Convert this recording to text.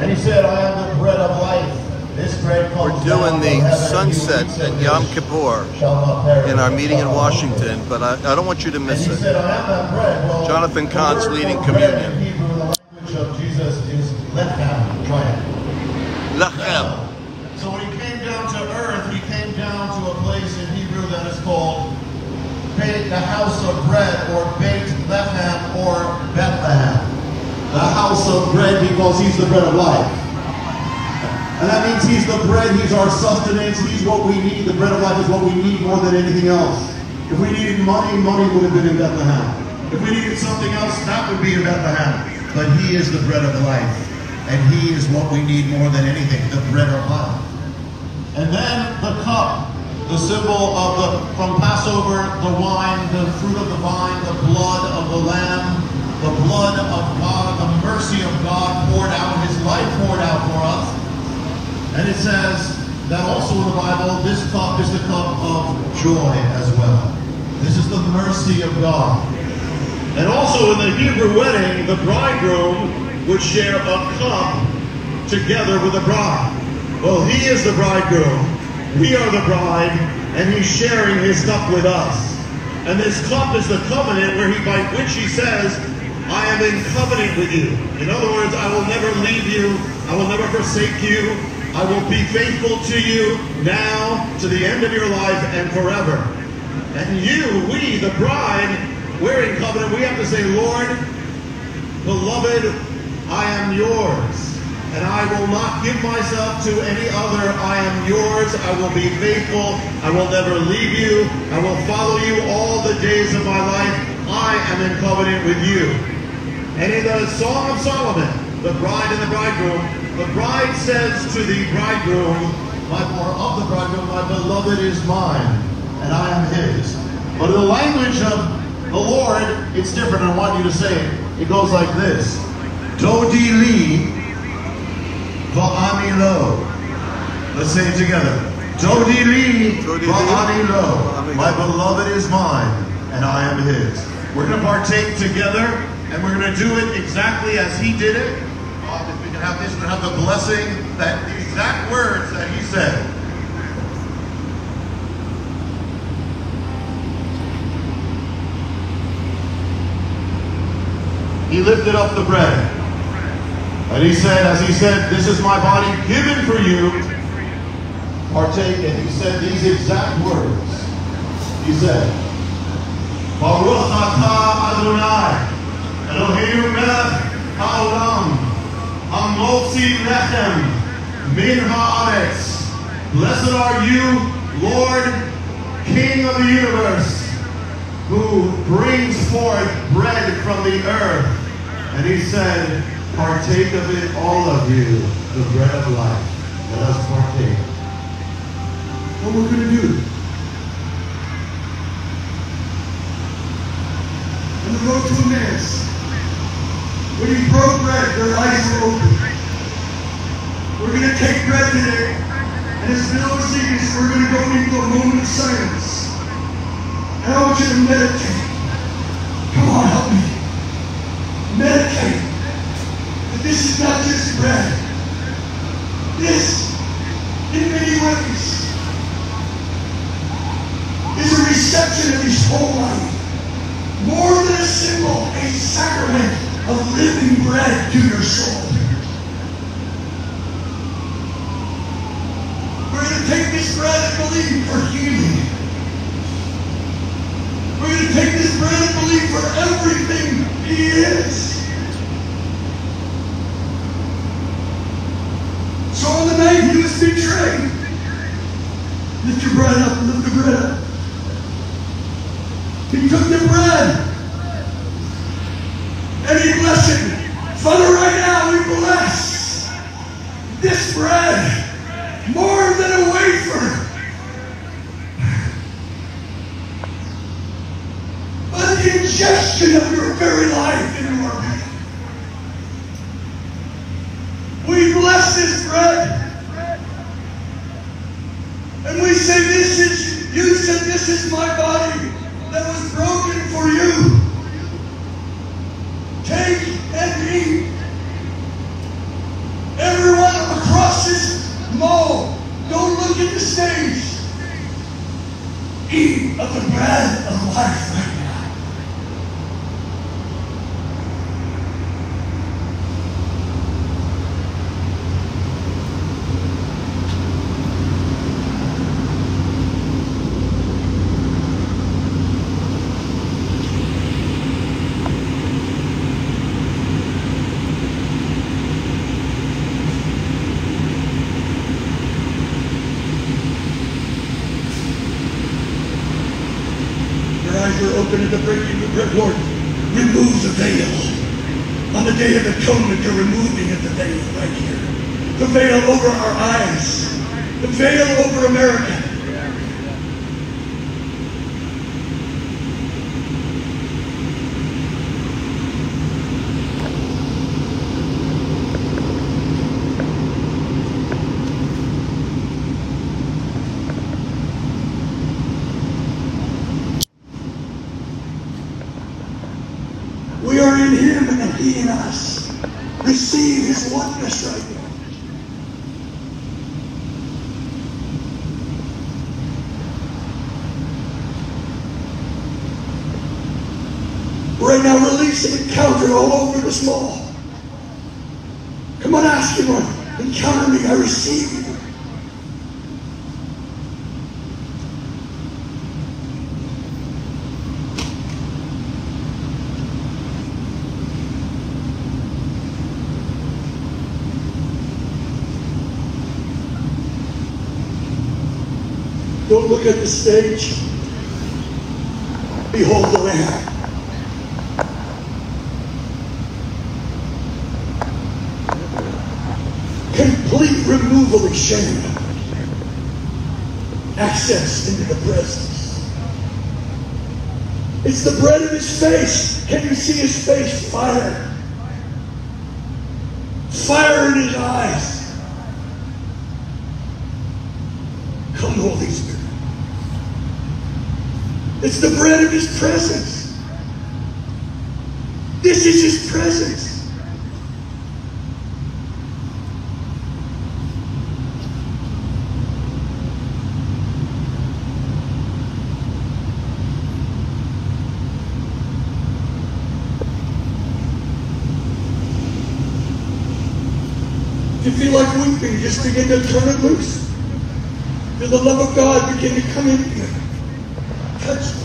And he said, I am the bread of life. This bread comes We're doing the sunset at Yom Kippur shall not perish, in our meeting in shall have life. Washington, but I, I don't want you to miss it. said, I am bread. Well, Jonathan Cahn's leading communion. In Hebrew, the language of Jesus is lechem. Try it. Lachem. So when he came down to earth, he came down to a place in Hebrew that is called Beit, the house of bread, or Beit Lechem, or Bethlehem. The house of bread because he's the bread of life. And that means he's the bread, he's our sustenance, he's what we need. The bread of life is what we need more than anything else. If we needed money, money would have been in Bethlehem. If we needed something else, that would be in Bethlehem. But he is the bread of life. And he is what we need more than anything, the bread of life. And then the cup, the symbol of the, from Passover, the wine, the fruit of the vine, the blood of the lamb, the blood of God, the mercy of God poured out, his life poured out for us. And it says that also in the Bible, this cup is the cup of joy as well. This is the mercy of God. And also in the Hebrew wedding, the bridegroom would share a cup together with the bride. Well, he is the bridegroom. We are the bride, and he's sharing his cup with us. And this cup is the covenant where he, by which he says, I am in covenant with you. In other words, I will never leave you. I will never forsake you. I will be faithful to you now, to the end of your life, and forever. And you, we, the bride, we're in covenant. We have to say, Lord, beloved, I am yours. And I will not give myself to any other. I am yours. I will be faithful. I will never leave you. I will follow you all the days of my life. I am in covenant with you. And in the Song of Solomon, the bride and the bridegroom, the bride says to the bridegroom, my, or of the bridegroom, my beloved is mine, and I am his. But in the language of the Lord, it's different. I want you to say it. It goes like this. Dodi li va'ani lo. Let's say it together. Dodi li Dodi lo. My beloved is mine, and I am his. We're going to partake together, and we're going to do it exactly as he did it. Uh, if we can have this, we're going to have the blessing, that the exact words that he said. He lifted up the bread. And he said, as he said, this is my body given for you. Partake. And he said these exact words. He said, Baruch Adonai, Melech haolam, hamotzi lechem min haaretz. Blessed are you, Lord, King of the universe, who brings forth bread from the earth. And he said, partake of it, all of you, the bread of life. Let us partake. What we're going to do. on the road to Emmaus. When he broke bread, their eyes were open. We're going to take bread today, and as Bill sings, we're going to go into a moment of silence. And I want you to meditate. Come on, help me. Meditate. That this is not just bread. This, in many ways, is a reception of his whole life more than a symbol, a sacrament of living bread to your soul. We're going to take this bread and believe for healing. We're going to take this bread and believe for everything He is. So on the night He was betrayed, lift your bread up, lift the bread up. He took the bread and he blessed it. Father, right now we bless this bread more than a wafer. But the ingestion of your very life into our being. We bless this bread. And we say, This is, you said, This is my body that was broken for you. Take and eat. look at the stage, eat of the bread of life right now. Your eyes are open at the breaking of bread. Lord, remove the veil. On the day of atonement, you're removing of the veil right here. The veil over our eyes. The veil over America. We are and He in us. Receive His oneness right now. Right now, release an encounter all over this mall. Come on, ask Him, Lord. Encounter me. I receive you. Don't look at the stage. Behold the Lamb. Complete removal of shame. Access into the presence. It's the bread of his face. Can you see his face? Fire. Fire in his eyes. Come, Holy Spirit. It's the bread of His presence. This is His presence. You feel like weeping, just begin to turn it loose. Feel the love of God begin to come in here. Touch